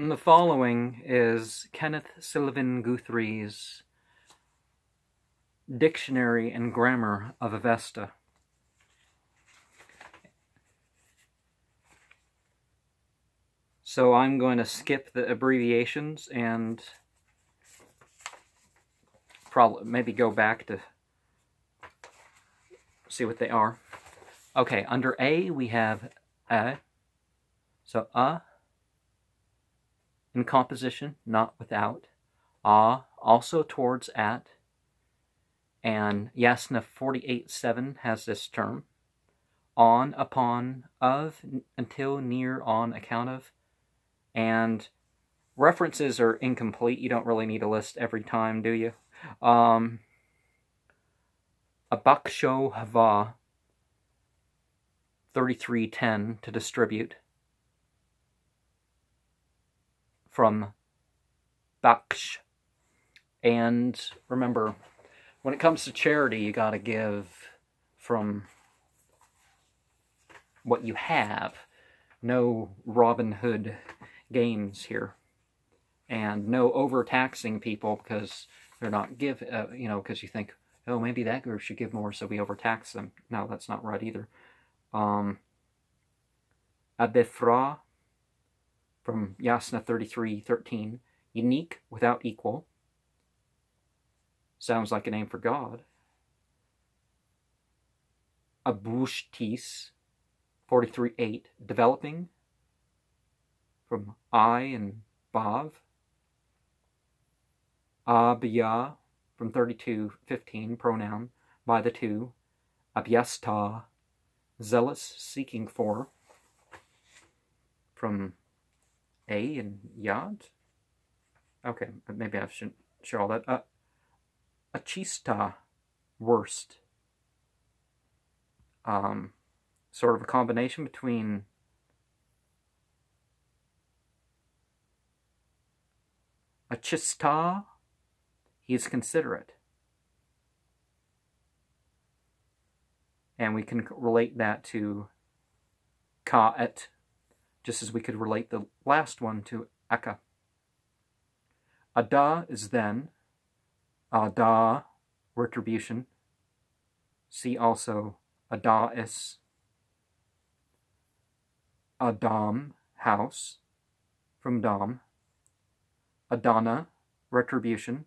And the following is Kenneth Sylvan Guthrie's Dictionary and Grammar of Avesta. So I'm going to skip the abbreviations and probably maybe go back to see what they are. Okay, under A we have A. So A in composition, not without. Ah, also towards at. And Yasna 48.7 has this term. On, upon, of, until, near, on, account of. And references are incomplete. You don't really need a list every time, do you? Um, a Baksho Hava 3310 to distribute from Baksh. And remember, when it comes to charity, you got to give from what you have. No Robin Hood games here. And no overtaxing people because they're not give, uh, you know, because you think, oh, maybe that group should give more, so we overtax them. No, that's not right either. Um, Abifra from Yasna 33:13, unique without equal. Sounds like a name for God. Abushtis 43:8, developing from I and Bav. Abya from 32:15, pronoun by the two. Abhyasta, zealous, seeking for. From a and Yad? Okay, maybe I shouldn't show all that. Uh, Achista, worst. Um, sort of a combination between Achista, he is considerate. And we can relate that to Ka'et, just as we could relate the last one to Eka. Ada is then, Ada, retribution. See also Adais, Adam, house, from Dam. Adana, retribution.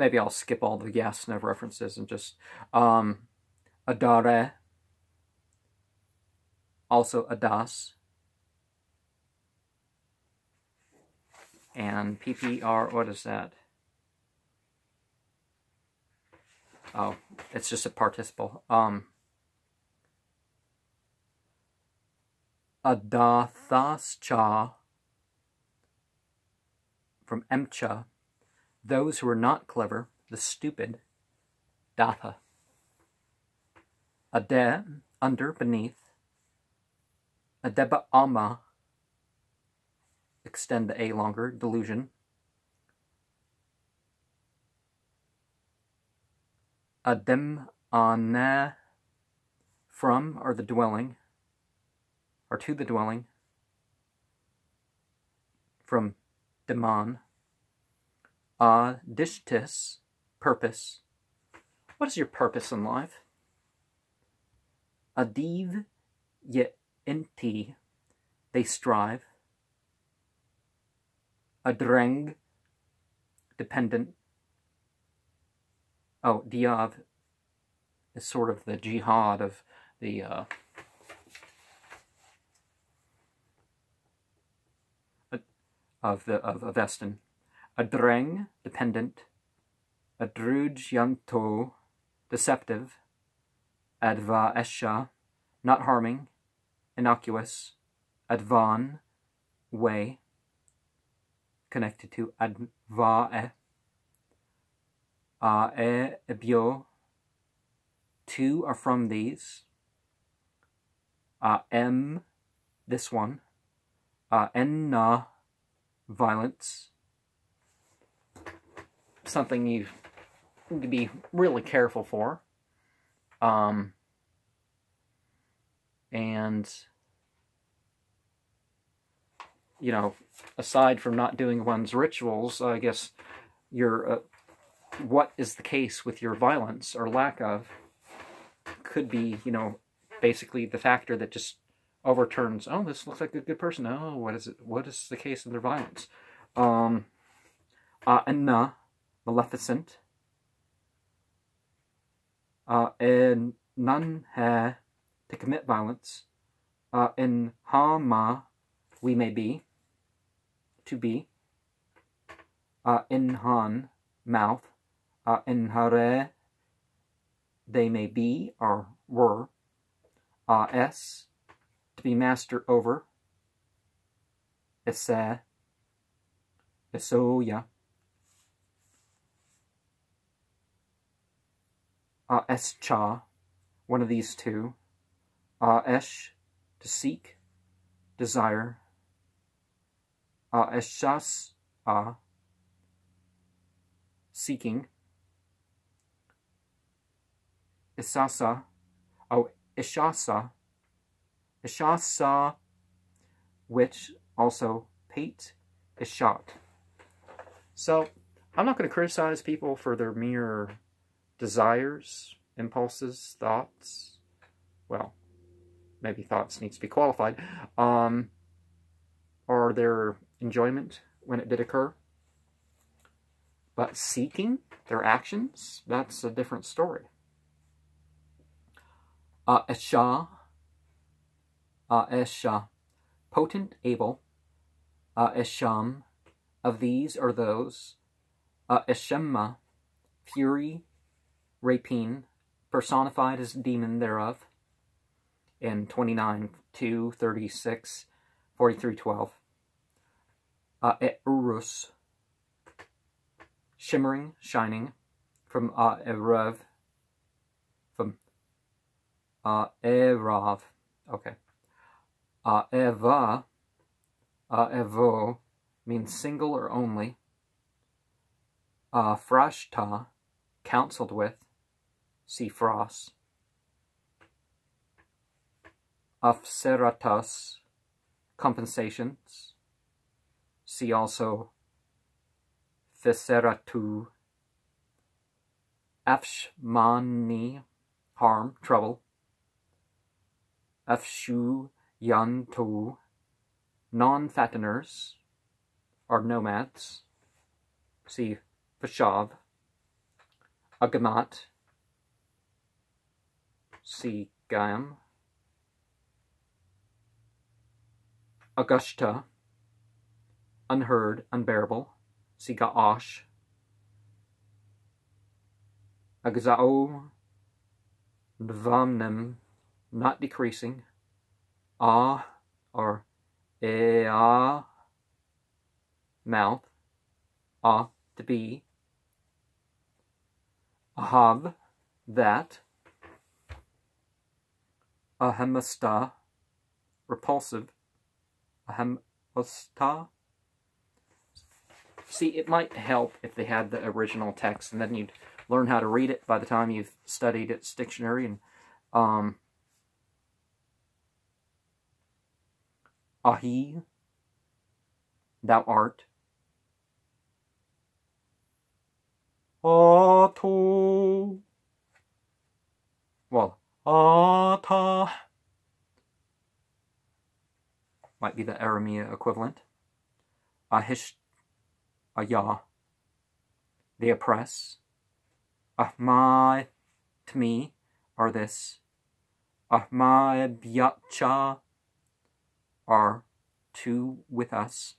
Maybe I'll skip all the Yasna references and just um, Adare, also Adas, and PPR, what is that? Oh, it's just a participle. Um, Adathascha from Emcha those who are not clever, the stupid, datha. Ade, under, beneath. Adeba ama, extend the A longer, delusion. Adem ana, from, or the dwelling, or to the dwelling. From demon, Adishtis, purpose. What is your purpose in life? Adiv ye inti, they strive. Adreng, dependent. Oh, diav is sort of the jihad of the uh, of the of, Eston a dreng, dependent, a yanto, deceptive, adva esha, not harming, innocuous, advan, way, connected to adva e, a e ebio, two are from these, a m, this one, a enna, violence, something you need to be really careful for. Um, And, you know, aside from not doing one's rituals, I guess your uh, what is the case with your violence or lack of could be, you know, basically the factor that just overturns, oh, this looks like a good person. Oh, what is it? What is the case of their violence? Um, uh, Anna, Maleficent, uh, and none ha to commit violence. Uh, in Hama, we may be, to be. Uh, in Han, mouth. Uh, in Hare, they may be or were. Uh, S, to be master over. Esse, Esoya. Uh, Escha, one of these two. Uh, Esh, to seek, desire. Uh, Eshas, uh, seeking. Isasa, oh, Ishasa, Ishasa, which also Pate is shot. So, I'm not going to criticize people for their mere desires, impulses, thoughts. Well, maybe thoughts needs to be qualified. Um, or their enjoyment when it did occur. But seeking their actions, that's a different story. Uh, Esha, uh, potent, able, uh, Esham, of these or those, uh, Eshemma, fury, rapine, personified as demon thereof, in 29, 2, 36, 43, 12. Uh, Urus, shimmering, shining, from uh, Erev, from uh, Erav, okay. Uh, Eva, uh, Evo, means single or only. Uh, Frashta, counseled with, see Frost. Afseratas, compensations. See also Feseratu, Afshmani, harm, trouble. Afshu yantu, non-fatteners, are nomads. See Vashav. Agamat. See Gaiam. Augusta, unheard, unbearable, see Ga'ash, Agzao, Dvamnem, not decreasing, Ah, or Ea, mouth, Ah, to be, Ahav, that, Ahemasta, repulsive, Ahemasta. See, it might help if they had the original text, and then you'd learn how to read it by the time you've studied its dictionary. And um, Ahi, thou art. Ato. Well, Ata might be the Aramea equivalent. Ahish, Ayah, they oppress. Ahmad, to me, are this. Ahmad Byacha are two with us.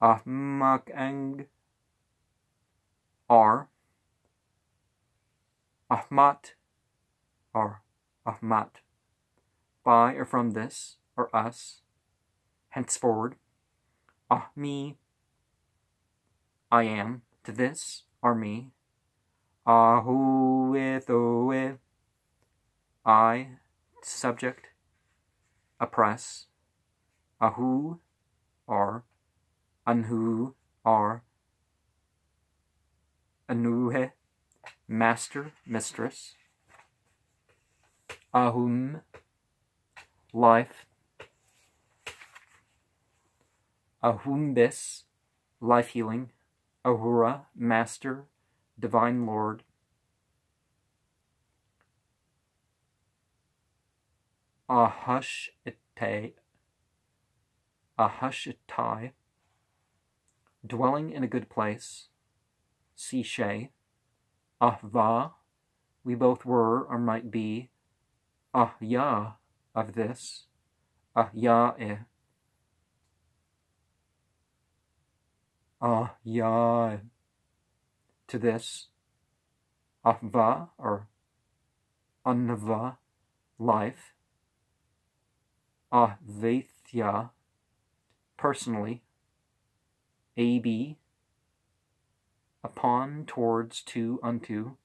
Ahmakang are. Ahmat are Ahmat. By or from this or us, henceforward, ah me, I am, to this are me, ahu with oh, with, I, subject, oppress, ahu, are, anhu, are, anuhe, master, mistress, ah, ahum, life. Ahumbis, life healing. Ahura, master, divine lord. Ahushite, Ahushitai, dwelling in a good place. Sishay, Ahva, we both were or might be. Ahya, of this. Uh, Ahyae. Ahya, to this. Ahva, or Anva, life. Advaitya, personally. AB, upon, towards, to, unto.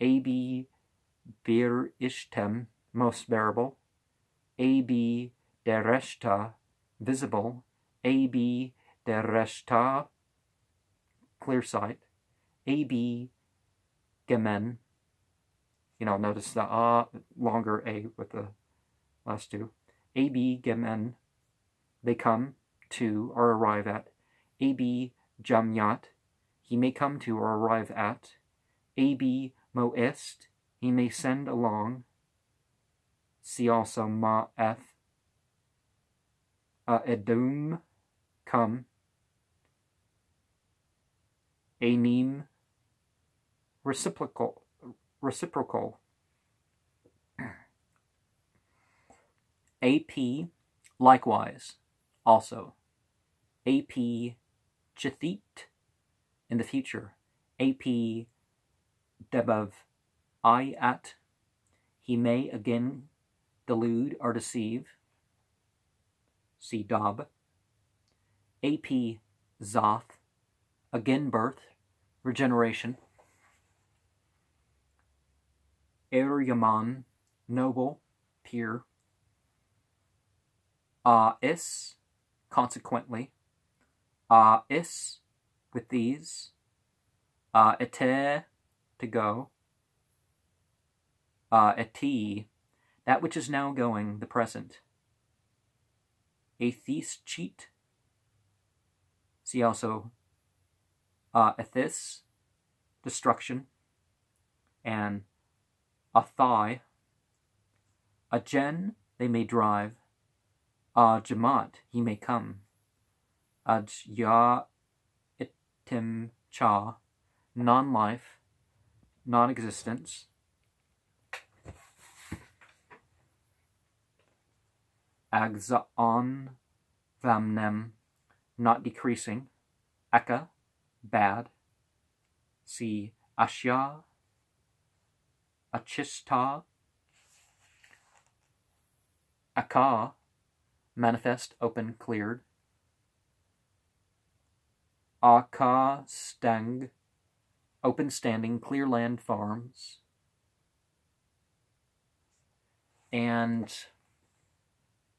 AB, bir ishtem, most bearable. AB, dereshta, visible. AB, dereshta, clear sight. AB, gemen. You know, notice the ah uh, longer a with the last two. AB gemen, they come to or arrive at. AB jamyat, he may come to or arrive at. AB moest, he may send along. See also ma'eth. Uh, edum, come. Anim, reciprocal, reciprocal. AP, likewise, also. AP Chithit in the future. AP Debav I at. He may again delude or deceive. See Dob. AP Zoth, again birth, regeneration. Er Yaman, noble, pure. Uh, is, consequently, uh, is, with these, uh, ete, to go, uh, eti, that which is now going, the present. Athis cheat. See also uh, ethis, destruction, and a thigh. A gen they may drive, uh, Jamat, he may come. Aj ya itim cha, non-life, non-existence. Agzaon vamnem, not decreasing. Eka, bad. See Ashya, Achista, Aka, manifest, open, cleared. Aka Stang, open standing, clear land farms. And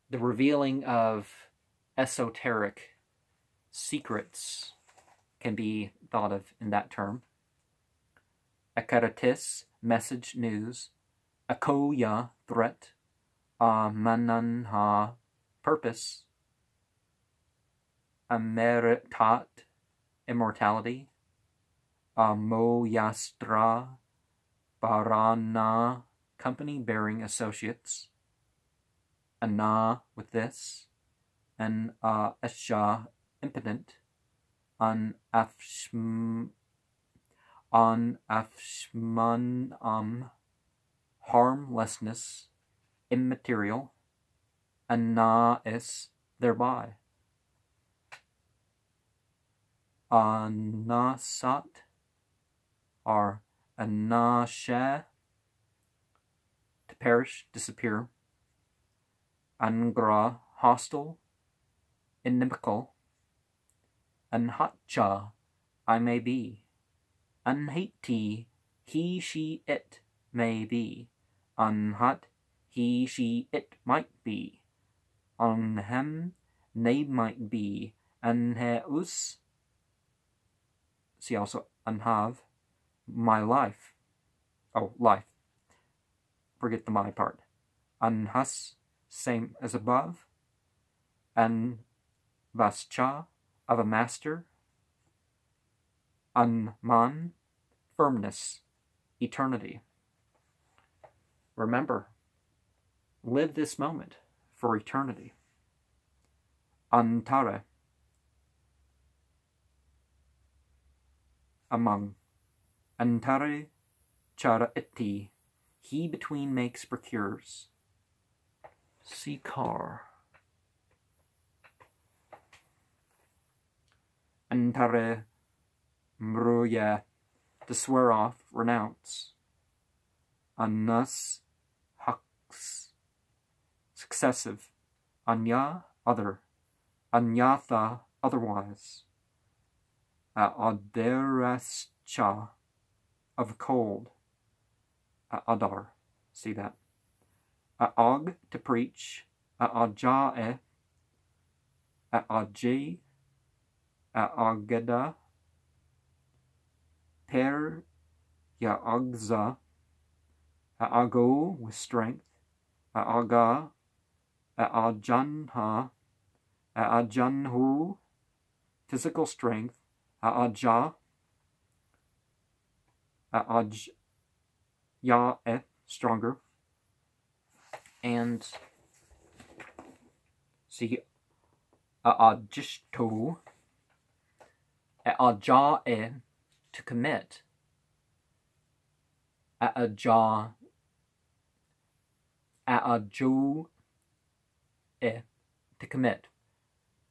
the revealing of esoteric secrets can be thought of in that term. Akaratis, message, news. Akoya, threat. Amananha, purpose, Ameritat, immortality, Amoyastra, Barana, company bearing associates, Ana, with this, and uh, Esha, impotent, an afshm, an afshman, um, harmlessness, immaterial, anais, thereby. Anasat, or anasha, to perish, disappear. Angra, hostile, inimical. Anhatcha, I may be. An Anhati, he, she, it may be. Anhat, he, she, it might be on him they might be anheus see also unhave my life oh life forget the my part anhas same as above. An vascha, of a master. Anman, firmness, eternity. Remember, live this moment for eternity. Antare, among. Antare chara iti, he between makes procures. Sikar. Antare mruya, to swear off, renounce. Annas haks, successive. Anya, other. Anyatha, otherwise. Aderascha, of cold. Adar, see that. Aog, to preach. Ajae, Aaj, Aagada, Per Yaagza, Aago, with strength. Aaga, Aajanha, Aajanhu, physical strength. Aaja, Aaj, Ya'eh, stronger. And see, Aajishto, Aaja'eh, to commit. Aaju, eh, to commit.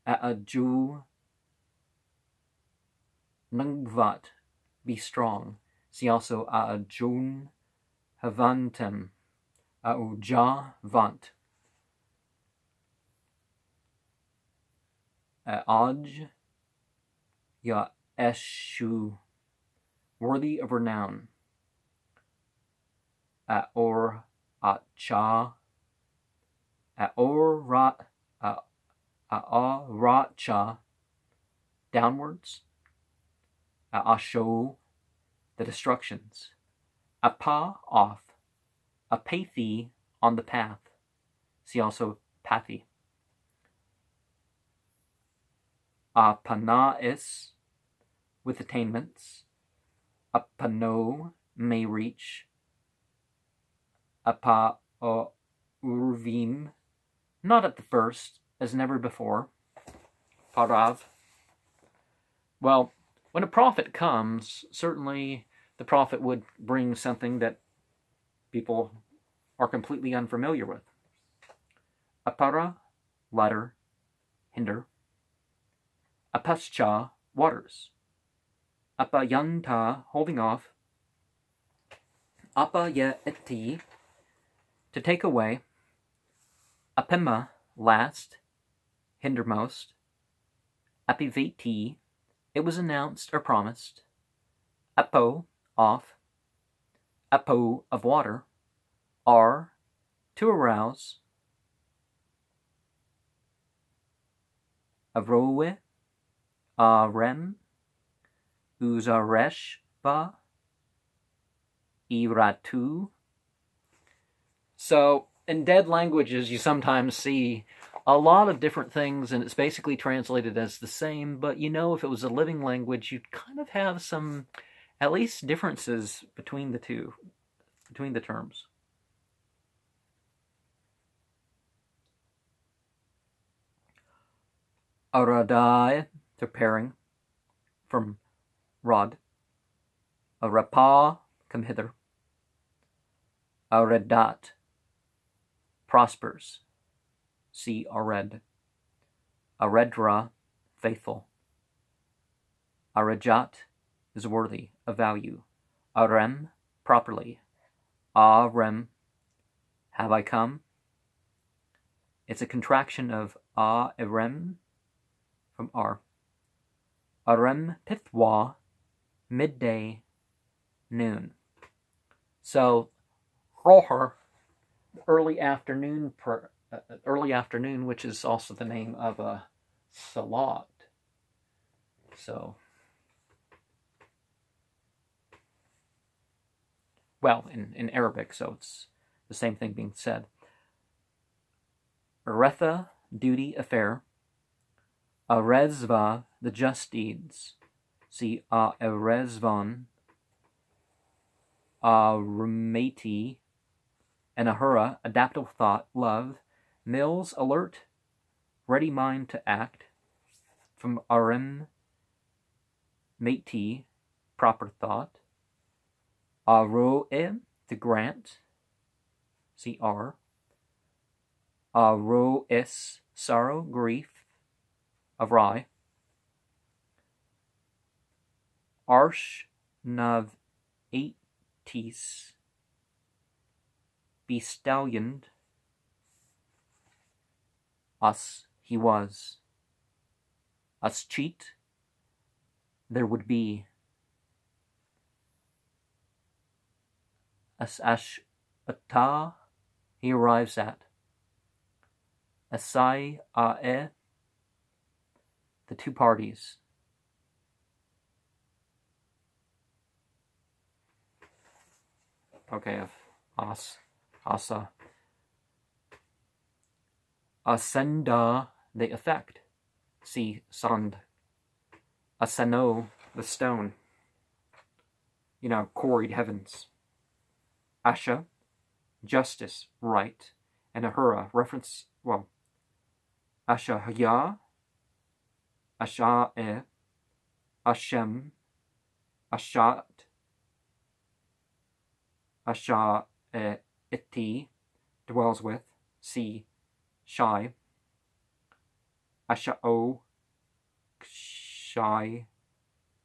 Aaju, Nungvat, be strong. See also Aajun, Havantem, Auja, vant. Aaj, Ya Eshu, worthy of renown. Aor, Acha, Aor, Rat, Aaracha, downwards. Asho, the destructions. Apa, off. Apathi, on the path. See also pathy. Apanais, with attainments. Apano, may reach. a pa Apa urvim, not at the first, as never before. Parav. Well, when a prophet comes, certainly the prophet would bring something that people are completely unfamiliar with. Apara, ladder, hinder. Apascha, waters. Apayanta, holding off. Apayeti, to take away. Apema, last, hindermost. Apiveti, it was announced or promised. Apo, off. Apo, of water. R, to arouse. Avrowe, Arem, Uzareshba, Iratu. So, in dead languages, you sometimes see a lot of different things, and it's basically translated as the same, but you know, if it was a living language, you'd kind of have some, at least, differences between the two, between the terms. Aradai, preparing from rod. Arapa, come hither. Aredat, prospers. See Ared. Aredra, faithful. Arajat is worthy, of value. Arem, properly. Arem, have I come? It's a contraction of A Erem from R. Arem Pithwa, midday, noon. So, Roher, early afternoon, per, uh, early afternoon, which is also the name of a salat. So, well, in, in Arabic, so it's the same thing being said. Aretha, duty, affair. Arezva, the just deeds. See, a erezvan. Uh, Arumati, and Ahura, adaptive thought, love. Mills, alert, ready mind to act. From Arim, Mati, proper thought. Uh, Aroe, to grant. See R. Arois, sorrow, grief, of Rai. Arsh Nav Eighties Bestallion Us he was. Us cheat there would be. As Ash Ata he arrives at. Asai Ae the two parties. Okay, of As, Asa. Ascenda, the effect. See, Sand. Asano, the stone. You know, quarried heavens. Asha, justice, right. And Ahura, reference, well, Asha Haya, Asha'e, Ashem, Ashat, Asha'eti, uh, dwells with, see, Shai, Asha'o, Shai,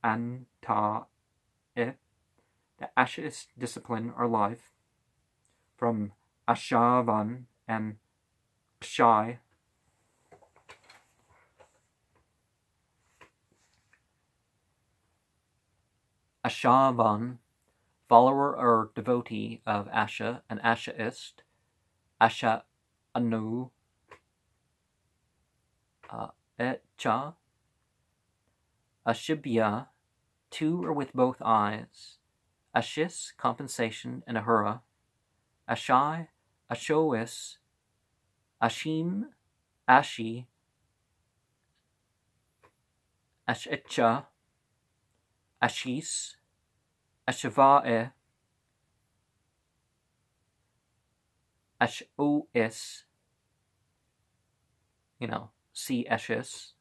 Anta, E. the Ashist discipline or life, from Ashavan and Shai, Ashavan, follower or devotee of Asha, an Ashaist, Asha Anu, uh, Etcha, Ashibya, two or with both eyes, Ashis, compensation, and Ahura, Ashai, Ashois, Ashim, Ashi, Ashitcha, Ashis, Ashavae, Ashos, you know, see Ashes,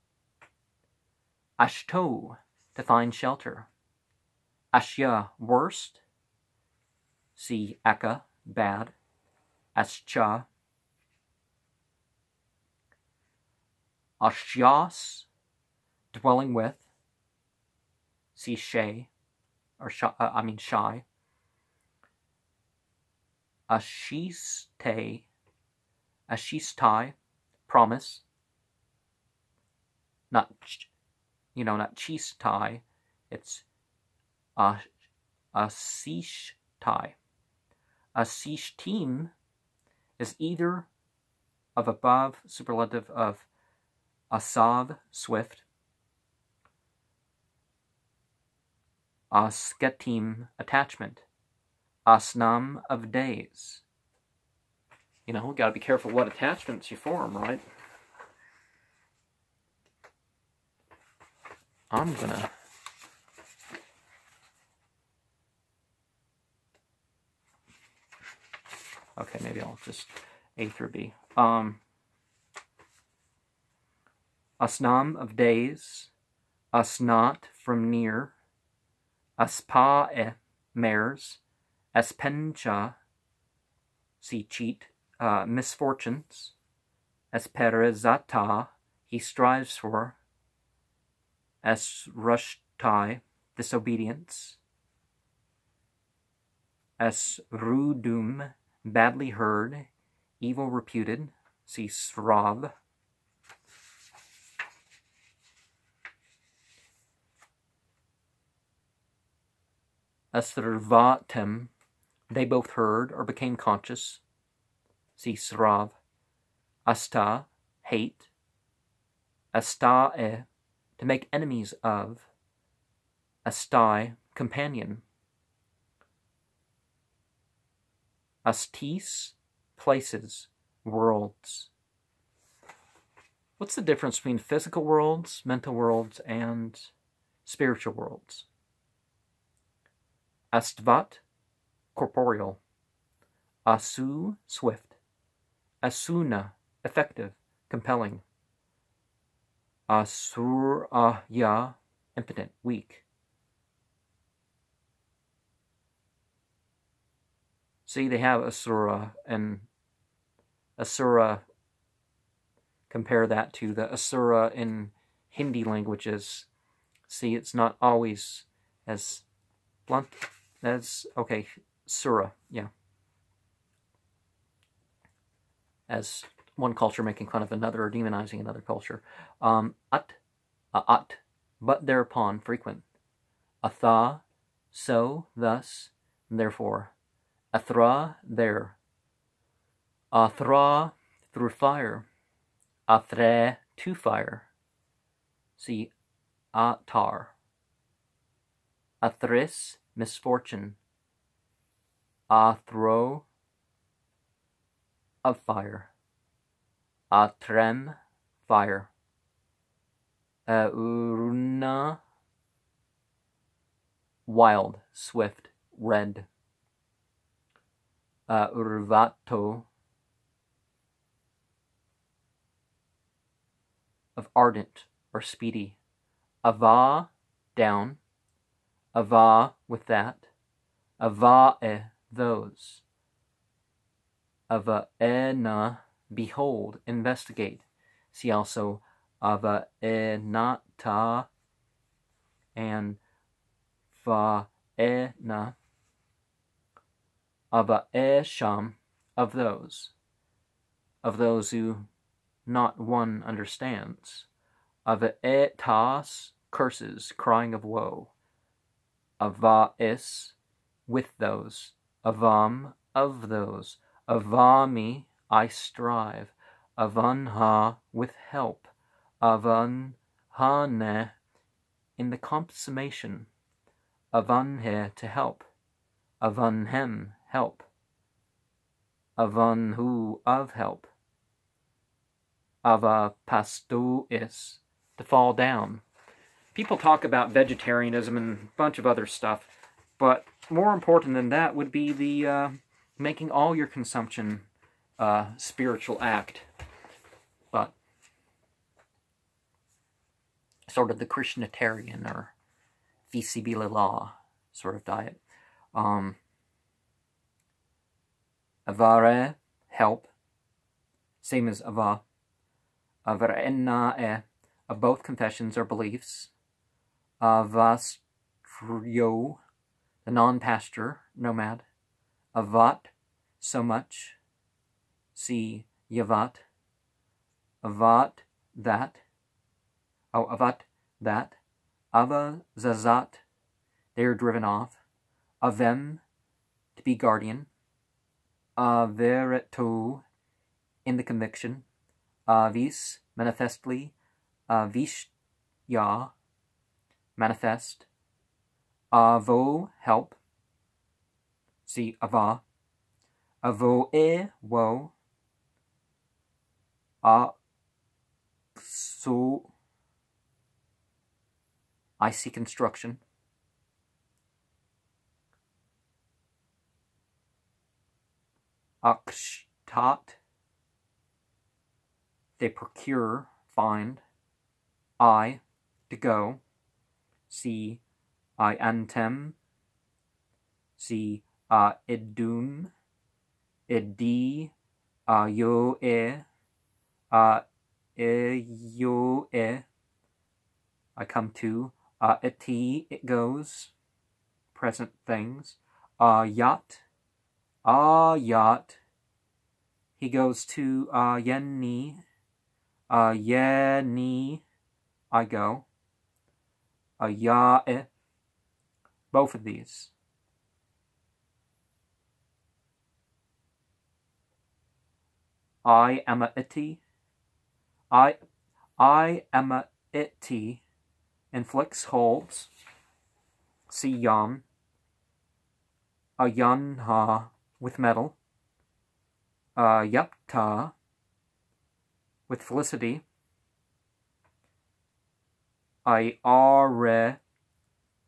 Ashto, to find shelter, Ashya, worst, see Aka, bad, Ascha, Ashyas, dwelling with, see Shay, or shy, uh, I mean shy. Ashiste, Ashistai, promise. Not, you know, not chistai. It's asishtai. Asishtim is either of above superlative of asav, swift, Asketim attachment. Asnam of days. You know, gotta be careful what attachments you form, right? I'm gonna Okay, maybe I'll just A through B. Um, Asnam of days, Asnat from near, Aspae, mares, Aspencha, see cheat, uh, misfortunes, Asperezata, he strives for, as Asrushtai, disobedience, Asrudum, badly heard, evil reputed, see Srav, Asrvatem, they both heard or became conscious. See Srav. Asta, hate. Astae, to make enemies of. Astai, companion. Astis, places, worlds. What's the difference between physical worlds, mental worlds, and spiritual worlds? Astvat, corporeal. Asu, swift. Asuna, effective, compelling. Asuraya, impotent, weak. See, they have Asura and Asura. Compare that to the Asura in Hindi languages. See, it's not always as blunt as, okay, Sura, yeah. As one culture making fun of another or demonizing another culture. Um, at, uh, at, but thereupon, frequent. Atha, so, thus, therefore. Athra, there. Athra, through fire. Athre, to fire. See, atar. Athris, misfortune. Athro, of fire. a trem fire. Uruna, wild, swift, red a urvato of ardent or speedy. Ava, down. Ava, with that. Avae, those. Avaena, behold, investigate. See also Avaenata and Vaena of Esham, of those, of those who not one understands, of Etas, curses, crying of woe, Avais, with those, Avam, of those, Avami, I strive, Avanha, with help, Avanhane, in the consummation, Avanhe, to help, Avanhem, help. Avanhu, of help. Ava pastu is to fall down. People talk about vegetarianism and a bunch of other stuff, but more important than that would be the uh, making all your consumption uh, spiritual act. But sort of the Krishnatarian or Visibila sort of diet. Um, Avare, help. Same as Ava. Avarenae, of both confessions or beliefs. Avastrio, the non-pasture, nomad. Avat, so much. See Yavat. Avat, that. Oh, Avat, that. Ava, Zazat, they are driven off. Avem, to be guardian avereto, in the conviction, avis, manifestly, avisya, manifest, avo, help, see, ava, avo e, woe, a, so, I see construction, Akshat, they procure, find. I, to go. See, I antem. See, uh, idun. Idi, uh, yo e. Uh, e, yo e. I come to. Uh, it goes. Present things. Uh, yacht Ayat. He goes to Ayeni. Ayeni. I go. Ayae. Eh? Both of these. I am a iti. I I am a iti inflicts holds. See yam. Ayanha with metal, A Yapta with felicity, I are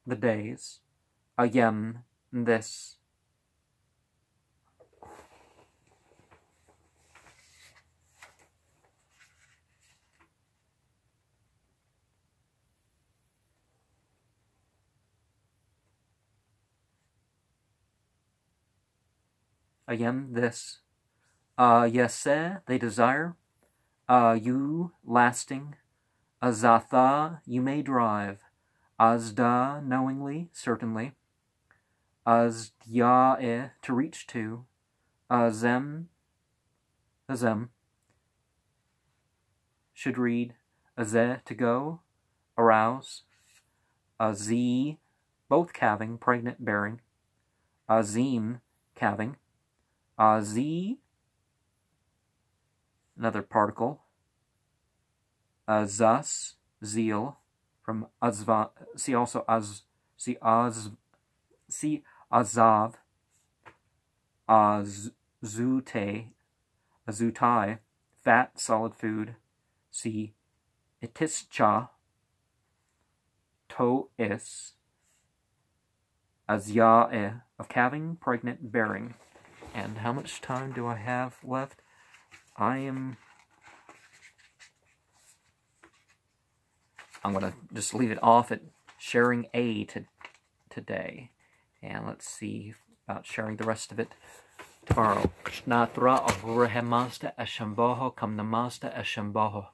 the days. I am this. Again, this. Uh, yes, sir, they desire. Uh, you lasting. Azatha, you may drive. Azda, knowingly, certainly. Azdyae, to reach to. Azem, Azem. Should read. Azeh, to go. Arouse. Azi, both calving, pregnant, bearing. Azim, calving. Azi, another particle. Uh, Azas, zeal, from Azva, see also Az, see Az, see Azav, Azute, Azutai, fat, solid food. See Itischa, To is, Azyae, of calving, pregnant, bearing. And how much time do I have left? I am... I'm going to just leave it off at sharing A to, today. And let's see about sharing the rest of it tomorrow. Natra ahura hemasta eshamboho kam namasta eshamboho.